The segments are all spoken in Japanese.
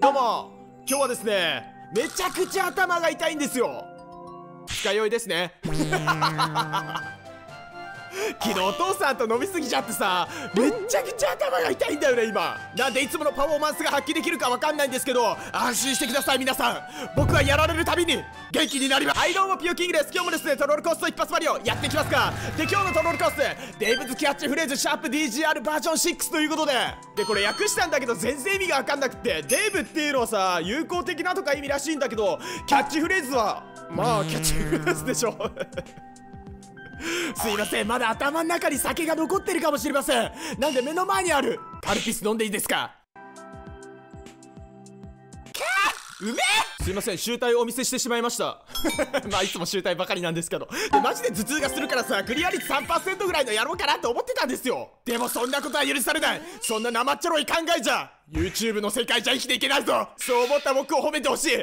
どうも。今日はですねめちゃくちゃ頭が痛いんですよ。二日酔いですね。昨日お父さんと飲みすぎちゃってさめっちゃくちゃ頭が痛いんだよね今。なんでいつものパフォーマンスが発揮できるかわかんないんですけど安心してください皆さん。僕はやられるたびに元気になります。はいどうもピオキングです。今日もですねトロールコースト一発マリオやっていきますか。で今日のトロールコースデイブズキャッチフレーズシャープ DGR バージョン6ということで。でこれ訳したんだけど全然意味がわかんなくてデイブっていうのはさ友好的なとか意味らしいんだけどキャッチフレーズはまあキャッチフレーズでしょ。すいません。まだ頭の中に酒が残ってるかもしれません。なんで目の前にある。カルピス飲んでいいですか？うめえ！すいません。集体をお見せしてしまいました。まあいつも集体ばかりなんですけど。でマジで頭痛がするからさクリア率3%ぐらいのやろうかなと思ってたんですよ。でもそんなことは許されない。そんな生っちょろい考えじゃ。YouTube の世界じゃ生きていけないぞ。そう思った僕を褒めてほしい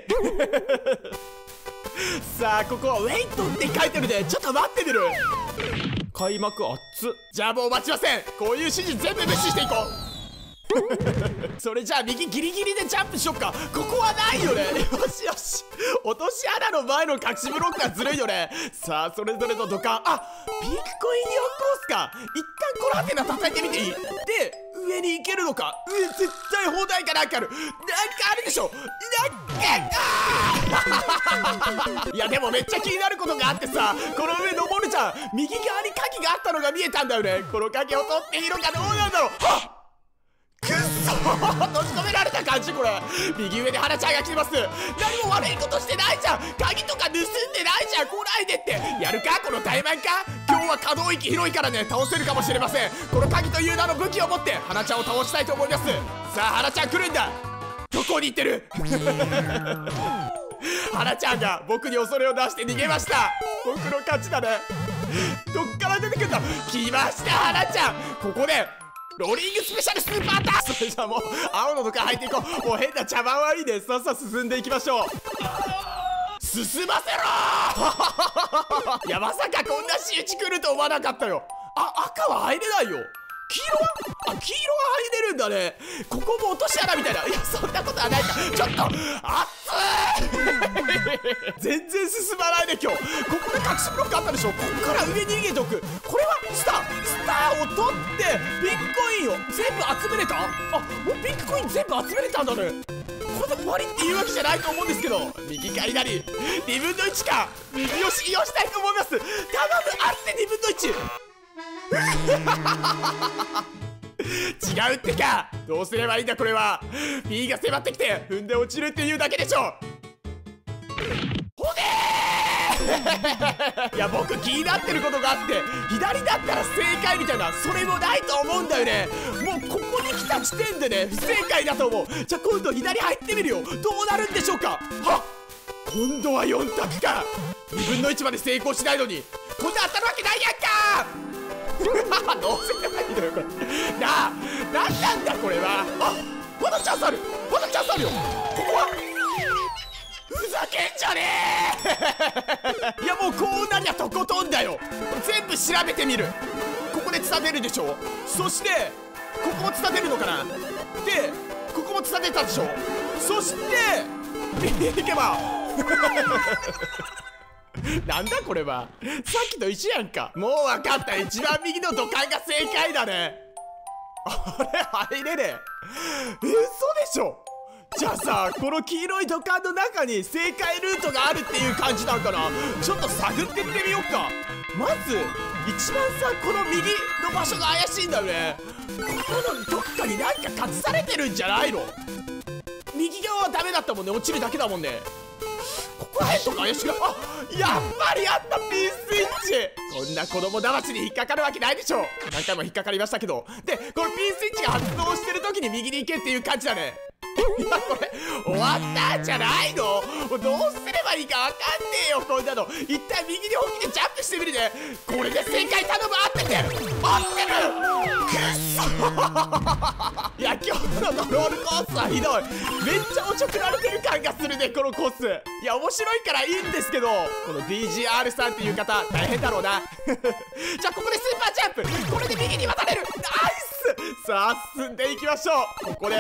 さあここはウェイトって書いてるで。ちょっと待ってみる。開幕熱っ。じゃあもう待ちません。こういう指示全部無視していこう。それじゃあ右ギリギリでジャンプしよっか。ここはないよね。よしよし。落とし穴の前の隠しブロックがずるいよね。さあそれぞれの土管。あピンクコイン4コースか。一旦コラーテナ叩いてみていい。で上に行けるのか。上絶対砲台かなんかある。なんかあるでしょ。なんかいやでもめっちゃ気になることがあってさこの上登るじゃん右側に鍵があったのが見えたんだよね。この鍵を取っていいのかどうなんだろう。はっ！くっそ閉じ込められた感じこれ。右上で花ちゃんが来てます。何も悪いことしてないじゃん。鍵とか盗んでないじゃん。来ないでって。やるか？この怠慢か？今日は可動域広いからね。倒せるかもしれません。この鍵という名の武器を持って花ちゃんを倒したいと思います。さあ花ちゃん来るんだ。どこに行ってる？花ちゃんが僕に恐れを出して逃げました。僕の勝ちだね。どっから出てくるんだ。来ました花ちゃん。ここでローリングスペシャルスーパーターンそれじゃあもう青のとか入っていこう。もう変な茶番はいいでさっさ進んでいきましょう。進ませろ いやまさかこんな仕打ち来ると思わなかったよ。あ赤は入れないよ。黄色はあ黄色は入れるんだね。ここも落とし穴みたいな。いやそんなことはないか。ちょっと熱い。全然進まないで今日。ここで隠しブロックあったでしょ。ここから上に逃げておく。これはスター。スターを取ってピンクコインを全部集めれた？あもうピンクコイン全部集めれたんだね。これで終わりっていうわけじゃないと思うんですけど。右か左。2分の1か。右を信用したいと思います。頼む。あって2分の 1! 違うってか。どうすればいいんだこれは。P が迫ってきて踏んで落ちるっていうだけでしょ。ほねいや僕気になってることがあって左だったら正解みたいなそれもないと思うんだよね。もうここに来た時点でね不正解だと思う。じゃあ今度左入ってみるよ。どうなるんでしょうか。はっ。今度は4択か。2分の1まで成功しないのに。こんな当たるわけないやんか。どうせないのよこれなあ何なんだこれは。あまだチャンスある。まだチャンスあるよ。ここは？ふざけんじゃねえ。いやもうこうなりゃとことんだよ。全部調べてみる。ここで伝出るでしょそしてここも伝出るのかな。でここも伝出たでしょそしていけば。なんだこれは。さっきと一緒やんか。もう分かった。一番右の土管が正解だね。あれ？入れねえ。嘘でしょ。じゃあさこの黄色い土管の中に正解ルートがあるっていう感じなんかな。ちょっと探ってってみようか。まず一番さこの右の場所が怪しいんだよね。ここのどっかになんか隠されてるんじゃないの？右側はダメだったもんね。落ちるだけだもんね。ここら辺とか怪しがあやっぱりあったピンスイッチ。こんな子供騙しに引っかかるわけないでしょ。何回も引っかかりましたけど。でこのピンスイッチが発動してる時に右に行けっていう感じだね。いやこれ終わったんじゃないの。どうすればいいかわかんねえよこんなの。一体右に本気でジャンプしてみるね。これで正解頼む。合ってて。合ってる。くっそや今日のドロールコースはひどい。めっちゃおちょくられてる感がするねこのコース。いや面白いからいいんですけどこの DGR さんっていう方大変だろうな。じゃあここでスーパージャンプ。これで右に渡れる。ナイスさあ進んでいきましょう。ここで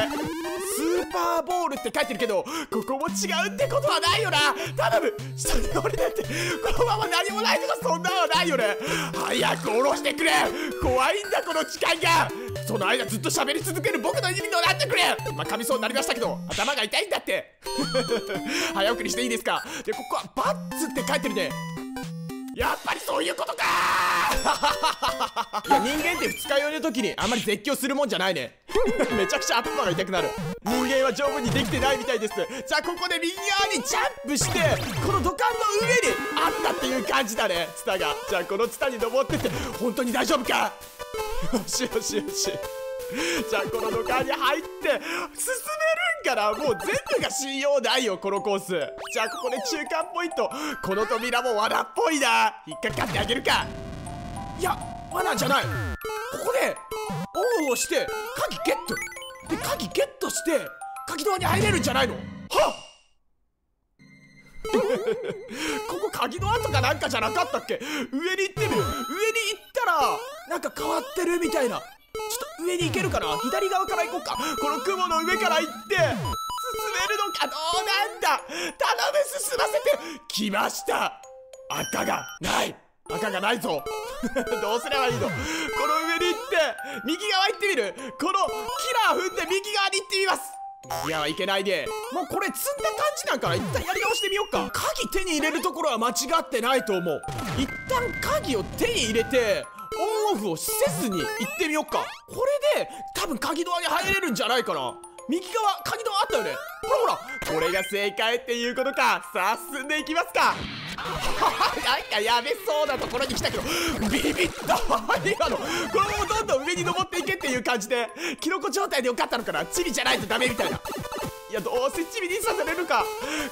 スーパーボールって書いてるけどここも違うってことはないよな。頼む下に降りてって。このまま何もないとかそんなのはないよね。早く下ろしてくれ。怖いんだこの時間が。その間ずっと喋り続ける僕の意味となってくれ。まあ噛みそうになりましたけど頭が痛いんだって。早送りしていいですか？でここはバッツって書いてるね。やっぱりそういうことかいや人間って二日酔いの時にあんまり絶叫するもんじゃないね。めちゃくちゃ頭が痛くなる。人間は丈夫にできてないみたいです。じゃあここで右側にジャンプしてこの土管の上にあったっていう感じだね。ツタが。じゃあこのツタに登ってって本当に大丈夫か？よしよしよし。じゃあこの土管に入って進めるんからもう全部が信用ないよこのコース。じゃあここで中間ポイント。この扉も罠っぽいな。引っかかってあげるか。いや罠じゃない。ここでオンをして鍵ゲット。で鍵ゲットして鍵ドアに入れるんじゃないの。はっ！ここ鍵の跡かなんかじゃなかったっけ？上に行ってみる。上に行ったらなんか変わってるみたいな。ちょっと上に行けるかな？左側から行こうか。この雲の上から行って進めるのかどうなんだ。頼む進ませて。来ました。赤がない。赤がないぞ。どうすればいいの？この上に行って右側行ってみる？このキラー踏んで右側に行ってみます。いやいけないでもうこれ積んだ感じなんから一旦やり直してみようか。鍵手に入れるところは間違ってないと思う。一旦鍵を手に入れてオンオフをせずに行ってみようか。これで多分鍵ドアに入れるんじゃないかな。右側鍵ドアあったよね。ほらほらこれが正解っていうことか。さあ進んでいきますか。なんかやべそうなところに来たけどビビった今の。このままどんどん上に登っていけっていう感じでキノコ状態でよかったのかな。チリじゃないとダメみたいな。やどうせチビにさせれるか。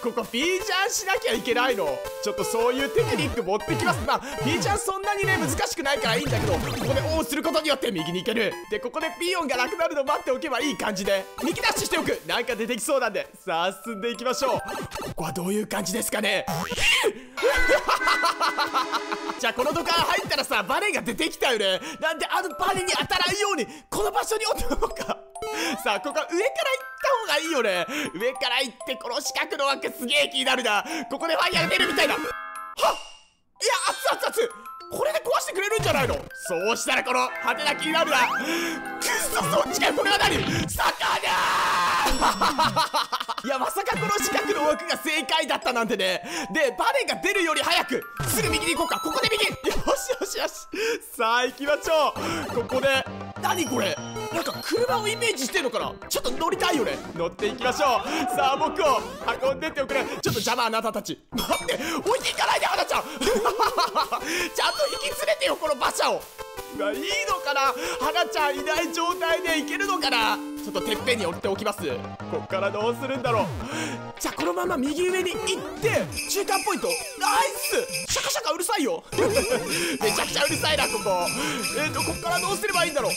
ここピージャンしなきゃいけないの。ちょっとそういうテクニック持ってきます。まあピージャンそんなにね難しくないからいいんだけど。ここでオンすることによって右に行ける。でここでピーヨンがなくなるの待っておけばいい感じで。右ダッシュしておく。なんか出てきそうなんで。さあ進んでいきましょう。ここはどういう感じですかね。じゃあこの土管入ったらさバネが出てきたよね。なんであのバネに当たらんようにこの場所に置っておこうか。さあここは上から行った方がいいよね。上から行ってこの四角の枠すげえ気になるな。ここでファイヤー出るみたいだはっ！いや熱々熱これで壊してくれるんじゃないの？そうしたらこの派手な気になるな。くっそそっちかこれは何魚いやまさかこの四角の枠が正解だったなんてね。でバネが出るより早くすぐ右に行こうか。ここで右。よしよしよし。さあ行きましょう。ここで何これ？なんか車をイメージしてんのかな？ちょっと乗りたいよね。乗っていきましょう。さあ僕を運んでっておくれ。ちょっと邪魔あなたたち。待って置いていかないで花ちゃんちゃんと引き連れてよこの馬車を。うわいいのかな？花ちゃんいない状態でいけるのかな？ちょっとてっぺんに降りておきます。こっからどうするんだろうじゃあこのまま右上に行って中間ポイント。ナイス！シャカシャカうるさいよ。めちゃくちゃうるさいなここ。えっ、ー、とこっからどうすればいいんだろう。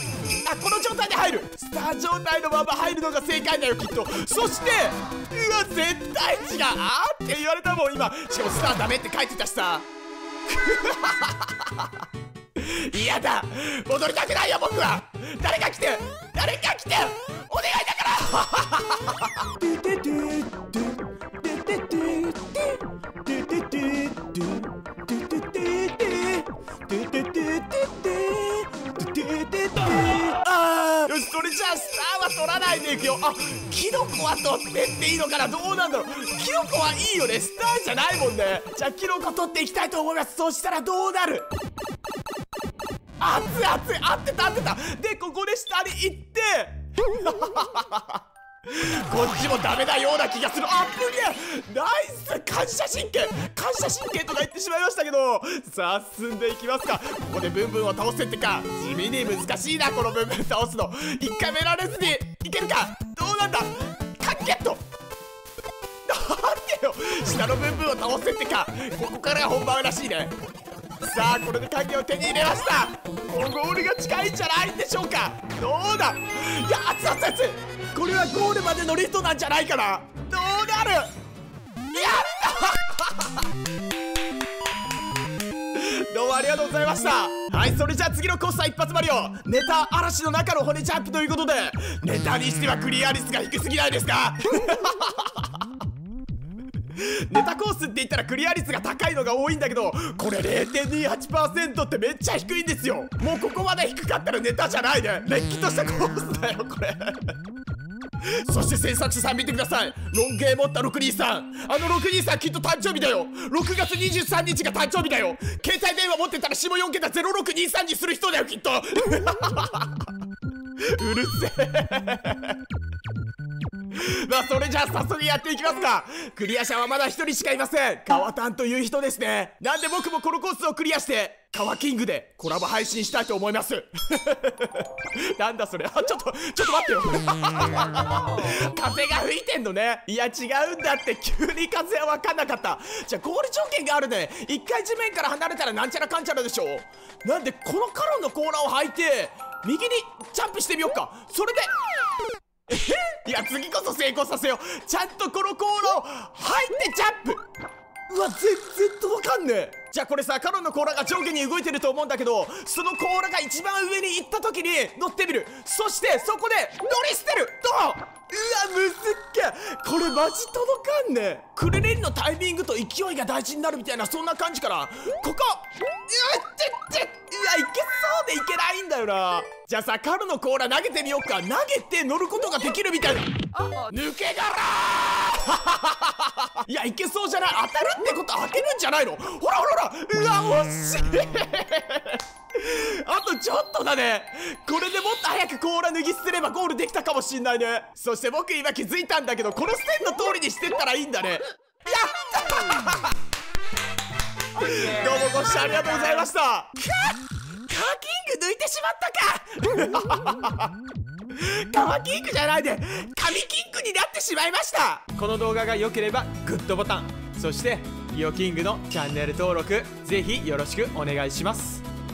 あこの状態で入る。スター状態のまま入るのが正解だよきっと。そしてうわ絶対違うあーって言われたもん今。しかもスターダメって書いてたしさ。嫌だ。戻りたくないよ僕は。誰か来て。誰か来て。お願いだから。あよしそれじゃあスターは取らないでいくよあキノコは取ってっていいのかなどうなんだろうキノコはいいよねスターじゃないもんねじゃあキノコ取っていきたいと思いますそしたらどうなる熱い熱い合ってた合ってたでここで下に行って こっちもダメなような気がする。あっぶげナイス感謝神経感謝神経とか言ってしまいましたけど。さあ進んでいきますか。ここでブンブンを倒せってか。地味に難しいなこのブンブン倒すの。一回目られずにいけるか？どうなんだ？カッケット。なんでよ。下のブンブンを倒せってか。ここからが本番らしいね。さあこれで鍵を手に入れました。もうゴールが近いんじゃないんでしょうか。どうだ？いや熱々熱これはゴールまでのリフトなんじゃないかな。どうなる？やった！どうもありがとうございました。はいそれじゃあ次のコースター一発マリオ。ネタ嵐の中の骨ジャンプということで。ネタにしてはクリア率が低すぎないですか？ネタコースって言ったらクリア率が高いのが多いんだけどこれ0.28%ってめっちゃ低いんですよ。もうここまで低かったらネタじゃないね。れっきとしたコースだよこれ。そして制作者さん見てください。ロン毛持った623あの623きっと誕生日だよ。6月23日が誕生日だよ。携帯電話持ってたら下4桁0623にする人だよきっと。うるせえ。まあそれじゃあ早速やっていきますか。クリア者はまだ1人しかいません。川タンという人ですね。なんで僕もこのコースをクリアして川キングでコラボ配信したいと思います。なんだそれ。あちょっとちょっと待ってよ。風が吹いてんのね。いや違うんだって。急に風は分かんなかった。じゃあゴール条件があるね。一回地面から離れたらなんちゃらかんちゃらでしょなんでこのカロンの甲羅を履いて右にジャンプしてみようか。それで いや次こそ成功させよう。ちゃんとこのコーラ入ってジャンプ。うわ全然届かんねえ。じゃあこれさカロンの甲羅が上下に動いてると思うんだけどその甲羅が一番上に行った時に乗ってみる。そしてそこで乗り捨てる。どう？うわむずっけこれマジ届かんね。クレレンのタイミングと勢いが大事になるみたいなそんな感じから。ここ。うわっちっちっうわいけそうでいけないんだよな。じゃあさカルの甲羅投げてみようか。投げて乗ることができるみたいな。抜け殻。いやいけそうじゃない？当たるってことは開けるんじゃないの？ほらほらほら。うわ惜しいあとちょっとだね。これでもっと早く甲羅脱ぎ捨てればゴールできたかもしんないね。そして僕今気づいたんだけどこの線の通りにしてったらいいんだね。やったどうもご視聴ありがとうございました。カーキング抜いてしまったか！カマキングじゃないで神キングになってしまいました。この動画が良ければグッドボタン。そしてリオキングのチャンネル登録ぜひよろしくお願いします。